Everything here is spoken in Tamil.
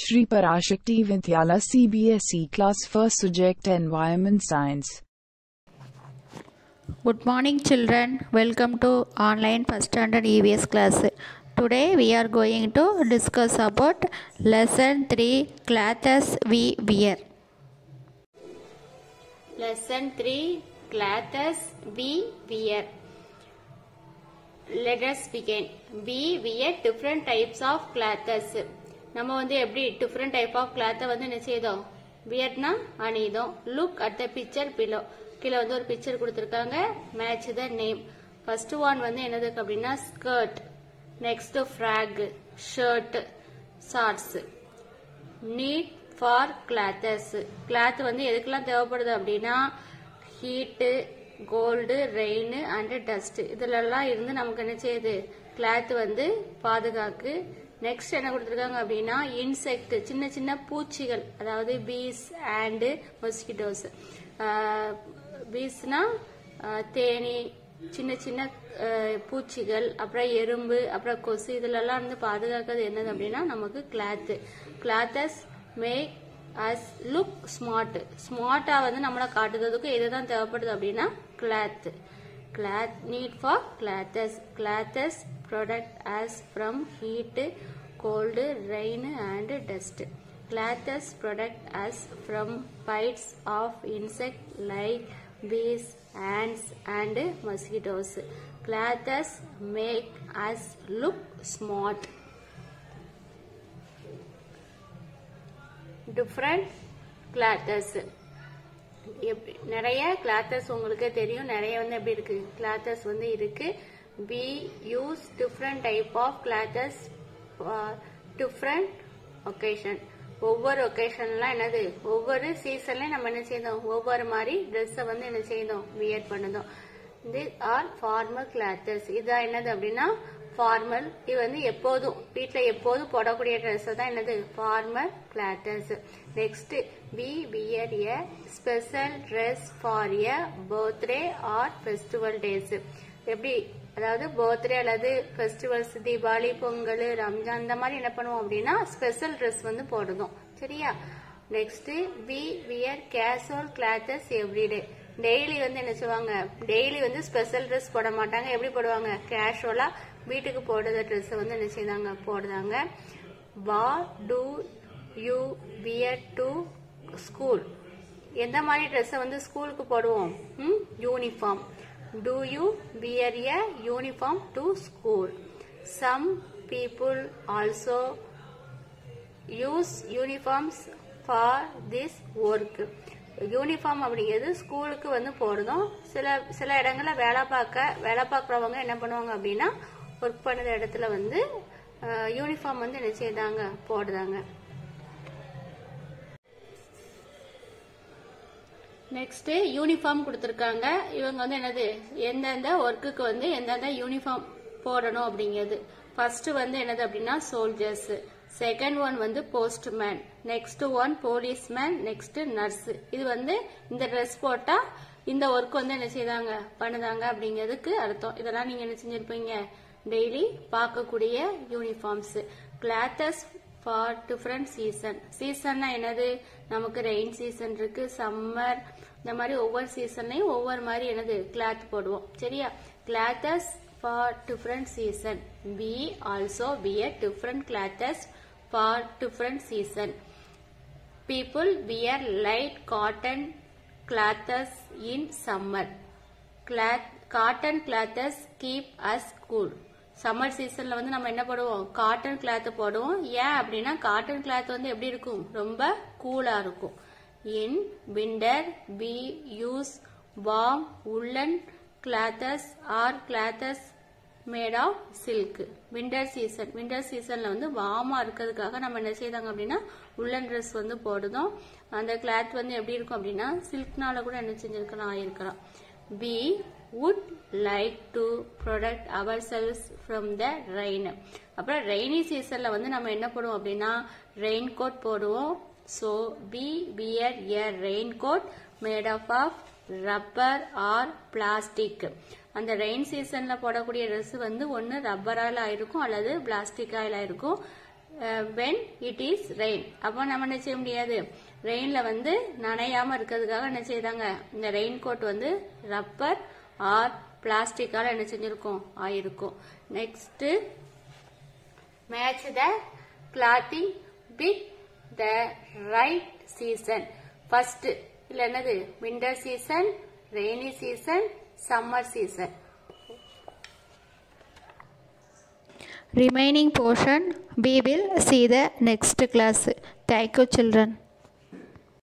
Shri Parashakti Vidyala CBSE Class 1st Subject Environment Science. Good morning, children. Welcome to online first standard EVS class. Today we are going to discuss about lesson 3 clothes we wear. Lesson 3 clothes we wear. Let us begin. We wear different types of clothes. நம்ம வந்து எப்படி டிஃப்ரெண்ட் டைப் ஆஃப் கிளாத்தை வந்து என்ன செய்தோம்? வியர்னா அணிதோம். Look at the picture below கீழே வந்து ஒரு பிக்சர் கொடுத்துருக்காங்க. Match the name first one வந்து என்னதுக்கு அப்படின்னா? Skirt next frock shirt shorts need for clothes cloth வந்து எதுக்கெல்லாம் தேவைப்படுது அப்படின்னா? Heat cold rain and dust இதுலலாம் இருந்து நமக்கு என்ன செய்யுது? கிளாத் வந்து பாதுகாக்கு நெக்ஸ்ட் என்ன கொடுத்துருக்காங்க அப்படின்னா இன்செக்ட் சின்ன சின்ன பூச்சிகள் அதாவது பீஸ் அண்டு மொஸ்கிட்டோஸ் பீஸ்னா தேனி சின்ன சின்ன பூச்சிகள் அப்புறம் எறும்பு அப்புறம் கொசு இதுலலாம் வந்து பாதுகாக்கிறது என்னது அப்படின்னா நமக்கு cloth clothes make us look smart ஸ்மார்ட்டாக வந்து நம்மளை காட்டுறதுக்கு எதுதான் தேவைப்படுது அப்படின்னா cloth Cloth, need for clothes. Clothes protect us from heat, cold, rain and dust. Clothes protect us from bites of insects like bees, ants and mosquitoes. Clothes make us look smart. Different clothes. நிறைய கிளாத்தஸ் உங்களுக்கு தெரியும். நிறைய வந்து எப்படி இருக்கு? கிளாத்தஸ் வந்து இருக்கு. We use different type of clothes different occasion ஒவ்வொரு ஒகேஷன்லாம் என்னது? ஒவ்வொரு சீசன்லயும் நம்ம என்ன செய்தோம்? ஒவ்வொரு மாதிரி ட்ரெஸ்ஸை வந்து என்ன செய்தோம்? வியர் பண்ணுதோம். இது ஆர் ஃபார்மல் கிளாத்தஸ் இதான் என்னது அப்படின்னா ஃபார்மல் இது வந்து எப்போதும் வீட்டில் எப்போதும் போடக்கூடிய ட்ரெஸ் தான் என்னது? Formal clothes next we wear a special dress for a birthday or festival days எப்படி? அதாவது பர்த்டே அல்லது ஃபெஸ்டிவல்ஸ் தீபாவளி பொங்கல் ரம்ஜான் இந்த மாதிரி என்ன பண்ணுவோம் அப்படின்னா ஸ்பெஷல் ட்ரெஸ் வந்து போடுதோம் சரியா? Next we wear casual clothes everyday daily வந்து என்ன செய்வாங்க டெய்லி வந்து ஸ்பெஷல் ட்ரெஸ் போட மாட்டாங்க. எப்படி போடுவாங்க? கேஷுவலா வீட்டுக்கு போடுற ட்ரெஸ் வந்து என்ன செய்தாங்க? போடுறாங்க what do you wear to school எந்த மாதிரி ட்ரெஸ்ஸை வந்து ஸ்கூலுக்கு போடுவோம்? Uniform do you wear a uniform to school some people also use uniforms for this work uniform அப்படிங்கிறது ஸ்கூலுக்கு வந்து போடுறதும் சில சில இடங்களில் வேலை பார்க்க வேலை பார்க்குறவங்க என்ன பண்ணுவாங்க அப்படின்னா ஒர்க் பண்ணுற இடத்துல வந்து யூனிஃபார்ம் வந்து என்ன செய்தாங்க போடுறாங்க நெக்ஸ்ட்டு யூனிஃபார்ம் கொடுத்துருக்காங்க. இவங்க வந்து என்னது? எந்தெந்த ஒர்க்குக்கு வந்து எந்தெந்த யூனிஃபார்ம் போடணும் அப்படிங்கிறது. ஃபர்ஸ்ட் வந்து என்னது அப்படின்னா சோல்ஜர்ஸ் செகண்ட் ஒன் வந்து postman next one policeman next nurse இது வந்து இந்த ட்ரெஸ் போட்டா இந்த ஒர்க் வந்து என்ன செய்தாங்க? பண்ணுதாங்க அப்படிங்கிறதுக்கு அர்த்தம். இதெல்லாம் நீங்க என்ன செஞ்சிருப்பீங்க? டெய்லி பார்க்கக்கூடிய uniforms clothes for different season சீசன்னா என்னது? நமக்கு ரெயின் சீசன் இருக்கு சம்மர் இந்த மாதிரி ஒவ்வொரு சீசன்லயும் ஒவ்வொரு மாதிரி என்னது? கிளாத் போடுவோம். சரியா? Clothes for different season we also wear different clothes for different season people wear light cotton clothes in summer cloth cotton clothes keep us cool summer சீசன்ல வந்து நம்ம என்ன போடுவோம்? காட்டன் கிளாத் போடுவோம். ஏன் அப்படின்னா காட்டன் கிளாத் வந்து எப்படி இருக்கும்? ரொம்ப கூலா இருக்கும். In winter we use warm woollen clothes or clothes made of silk winter season winter சீசன்ல வந்து வார்மா இருக்கிறதுக்காக நம்ம என்ன செய்தாங்க அப்படின்னா உள்ளன் ட்ரெஸ் வந்து போடுதோம். அந்த கிளாத் வந்து எப்படி இருக்கும் அப்படின்னா சில்க்னால கூட என்ன செஞ்சிருக்கலாம் ஆயிருக்கலாம். We would like to protect ourselves from the rain அப்புறம் ரெய்னி சீசன்ல வந்து நம்ம என்ன போடுவோம் அப்படின்னா ரெயின் கோட் போடுவோம். So we wear a rain coat made of of rubber or plastic. அந்த ரெயின் சீசன்ல போடக்கூடிய ட்ரெஸ் வந்து ஒன்று ரப்பரால் ஆயிருக்கும் அல்லது பிளாஸ்டிக் ஆயில் ஆயிருக்கும் வென் இட் இஸ் ரெயின் அப்போ நம்ம என்ன செய்ய முடியாது? ரெயினில் வந்து நனையாமல் இருக்கிறதுக்காக என்ன செய்யறாங்க இந்த ரெயின் கோட் வந்து ரப்பர் ஆர் பிளாஸ்டிக்கால் என்ன செஞ்சிருக்கும்? ஆயிருக்கும். Next match the clothing with the right season first இல்லை என்னது winter season rainy season summer season remaining portion we will see the next class thank you children